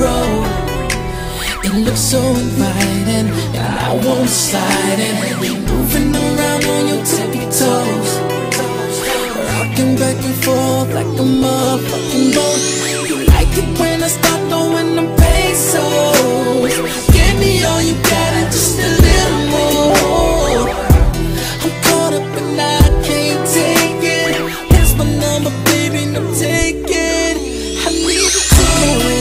road. It looks so inviting, and I won't slide in. Moving around on your tippy toes, rocking back and forth like a motherfucking boat. You like it when I start throwing them pesos. Give me all you got and just a little more. I'm caught up and I can't take it. Here's my number, baby, now take it. I need you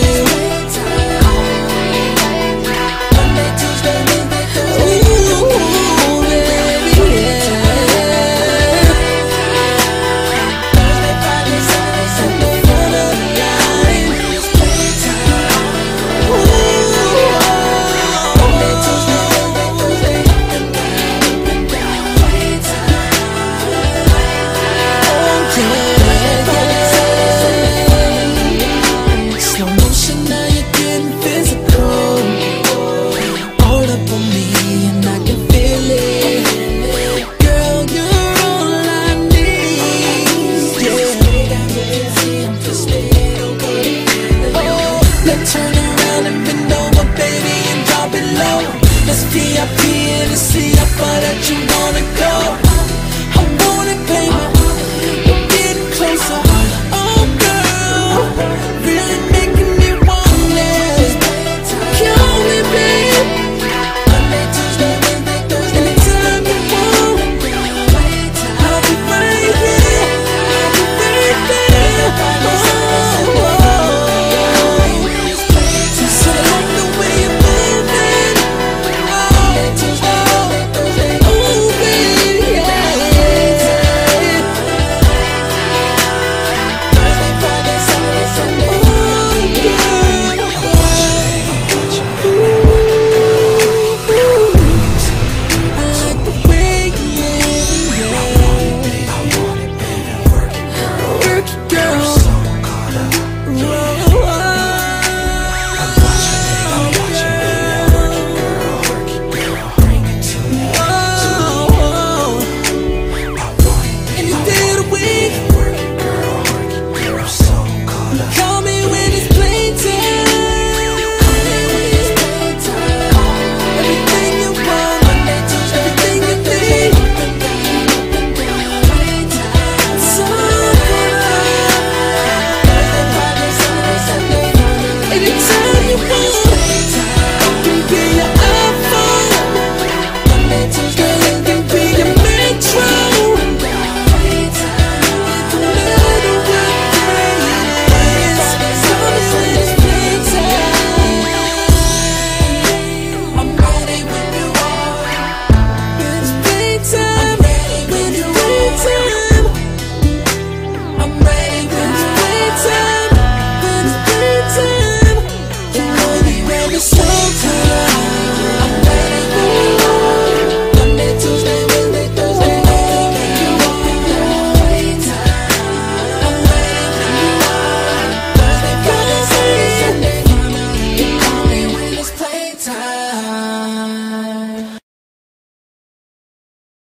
see up, but you wanna